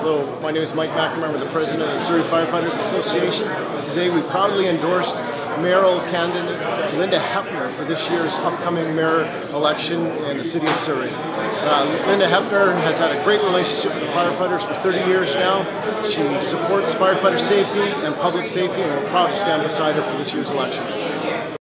Hello, my name is Mike McNamara. I'm the president of the Surrey Firefighters Association. And today we proudly endorsed mayoral candidate Linda Hepner for this year's upcoming mayor election in the city of Surrey. Uh, Linda Hepner has had a great relationship with the firefighters for 30 years now. She supports firefighter safety and public safety and we're proud to stand beside her for this year's election.